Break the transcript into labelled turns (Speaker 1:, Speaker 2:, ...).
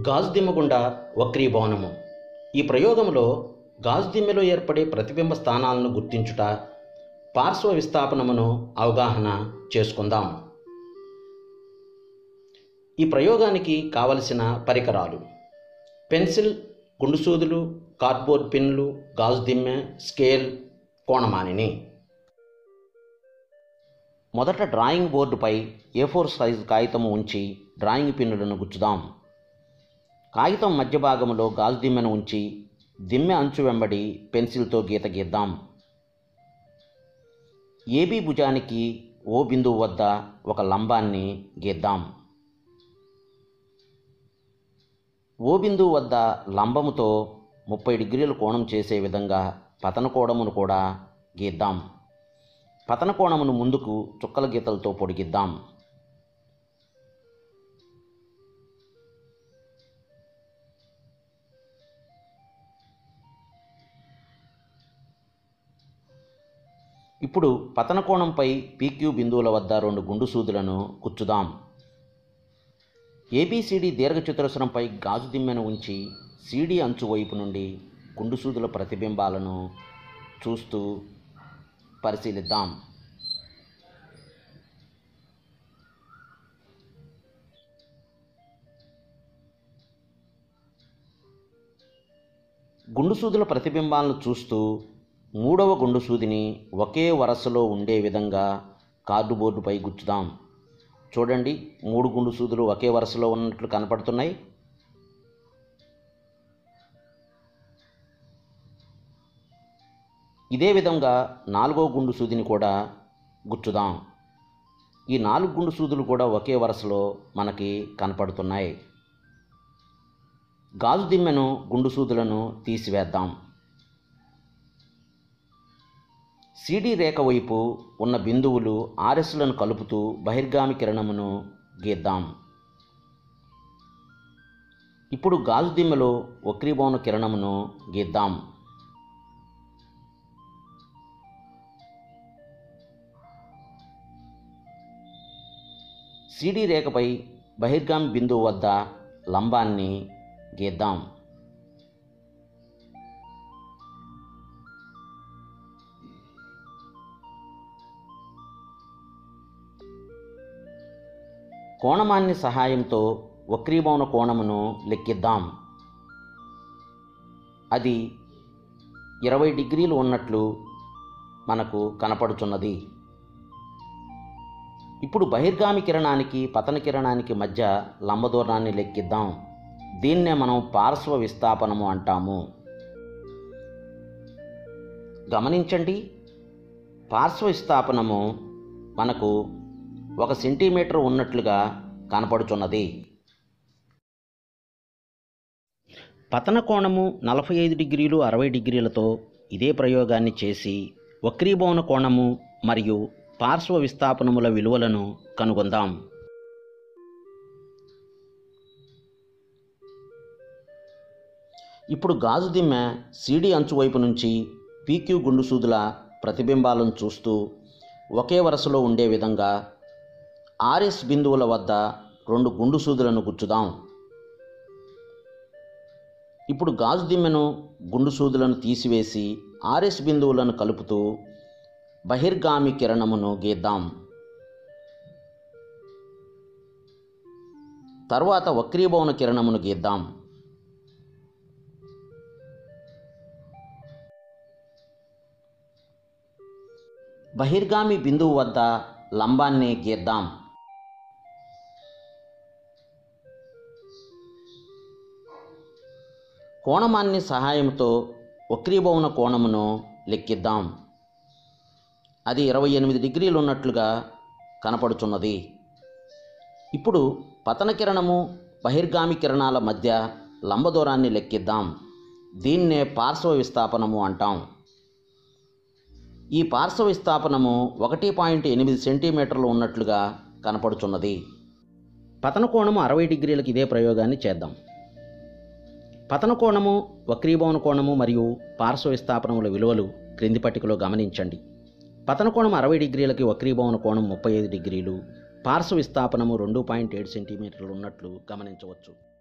Speaker 1: గాజు దిమ్మ గుండా వక్రీభవనము. ఈ ప్రయోగంలో గాజు దిమ్మెలో ఏర్పడే ప్రతిబింబ స్థానాలను గుర్తించుట పార్శ్వ విస్థాపనమును అవగాహన చేసుకుందాం. ఈ ప్రయోగానికి కావలసిన పరికరాలు. పెన్సిల్ గుండుసూదులు కార్డ్బోర్డ్ పిన్లు గాజు దిమ్మె స్కేల్ కోణమానిని. మొదట డ్రాయింగ్ బోర్డుపై ఏ ఫోర్ సైజు కాగితం ఉంచి డ్రాయింగ్ పిన్నులను గుచ్చుదాం. కాగితం మధ్య భాగంలో గాజు దిమ్మెను ఉంచి దిమ్మె అంచు వెంబడి పెన్సిల్తో గీత గీద్దాం. ఏబీ భుజానికి ఓ బిందువు వద్ద ఒక లంబాన్ని గీద్దాం. ఓ బిందువు వద్ద లంబముతో ముప్పై డిగ్రీల కోణం చేసే విధంగా పతన కోణమును కూడా గీద్దాం. పతన కోణమును ముందుకు చుక్కల గీతలతో పొడిగిద్దాం. ఇప్పుడు పతన కోణంపై పీక్యూ బిందువుల వద్ద రెండు గుండు సూదులను కుచ్చుదాం ఏబిసిడి దీర్ఘచతురస్రంపై గాజు దిమ్మెను ఉంచి సిడి అంచు వైపు నుండి గుండు సూదుల ప్రతిబింబాలను చూస్తూ పరిశీలిద్దాం. గుండు సూదుల ప్రతిబింబాలను చూస్తూ మూడవ గుండు సూదిని ఒకే వరసలో ఉండే విధంగా కార్డుబోర్డుపై గుచ్చుదాం. చూడండి మూడు గుండు సూదులు ఒకే వరుసలో ఉన్నట్లు కనపడుతున్నాయి. ఇదే విధంగా నాలుగో గుండు సూదిని కూడా గుచ్చుదాం. ఈ నాలుగు గుండు సూదులు కూడా ఒకే వరుసలో మనకి కనపడుతున్నాయి. గాజు దిమ్మెను గుండు సూదులను తీసివేద్దాం. సిడి రేఖ వైపు ఉన్న బిందువులు ఆర్ఎస్లను కలుపుతూ బహిర్గామి కిరణమును గీద్దాం. ఇప్పుడు గాజు దిమ్మలో వక్రీభవన కిరణమును గీద్దాం. సిడి రేఖపై బహిర్గామి బిందువు వద్ద లంబాన్ని గీద్దాం. కోణమాన్ని సహాయంతో వక్రీభవన కోణమును లెక్కిద్దాం. అది ఇరవై డిగ్రీలు ఉన్నట్లు మనకు కనపడుచున్నది. ఇప్పుడు బహిర్గామి కిరణానికి పతన కిరణానికి మధ్య లంబదూరాన్ని లెక్కిద్దాం. దీన్నే మనం పార్శ్వ విస్థాపనము అంటాము. గమనించండి పార్శ్వ విస్థాపనము మనకు ఒక సెంటీమీటర్ ఉన్నట్లుగా కనపడుచున్నది. పతన కోణము నలభై ఐదు డిగ్రీలు అరవై డిగ్రీలతో ఇదే ప్రయోగాన్ని చేసి వక్రీభవన కోణము మరియు పార్శ్వ విస్థాపనముల విలువలను కనుగొందాం. ఇప్పుడు గాజు దిమ్మె సీడీ అంచు వైపు నుంచి పీక్యూ గుండు సూదుల ప్రతిబింబాలను చూస్తూ ఒకే వరుసలో ఉండే విధంగా ఆర్ఎస్ బిందువుల వద్ద రెండు గుండు సూదులను గుచ్చుదాం. ఇప్పుడు గాజు దిమ్మెను గుండు సూదులను తీసివేసి ఆర్ఎస్ బిందువులను కలుపుతూ బహిర్గామి కిరణమును గీద్దాం. తర్వాత వక్రీభవన కిరణమును గీద్దాం. బహిర్గామి బిందువు వద్ద లంబాన్ని గీద్దాం. కోణమాన్ని సహాయంతో వక్రీభవన కోణమును లెక్కిద్దాం. అది ఇరవై ఎనిమిది డిగ్రీలు ఉన్నట్లుగా కనపడుచున్నది. ఇప్పుడు పతన కిరణము బహిర్గామి కిరణాల మధ్య లంబ దూరాన్ని లెక్కిద్దాం. దీన్నే పార్శ్వ విస్థాపనము అంటాం. ఈ పార్శ్వ విస్థాపనము ఒకటి పాయింట్ ఎనిమిది సెంటీమీటర్లు ఉన్నట్లుగా కనపడుచున్నది. పతన కోణము అరవై డిగ్రీలకు ఇదే ప్రయోగాన్ని చేద్దాం. పతన కోణము వక్రీభవన కోణము మరియు పార్శ్వ విస్థాపనముల విలువలు క్రింది పట్టికలో గమనించండి. పతన కోణం అరవై డిగ్రీలకి వక్రీభవన కోణం ముప్పై ఐదు డిగ్రీలు పార్శ్వ విస్థాపనము రెండు పాయింట్ ఏడు సెంటీమీటర్లు ఉన్నట్లు గమనించవచ్చు.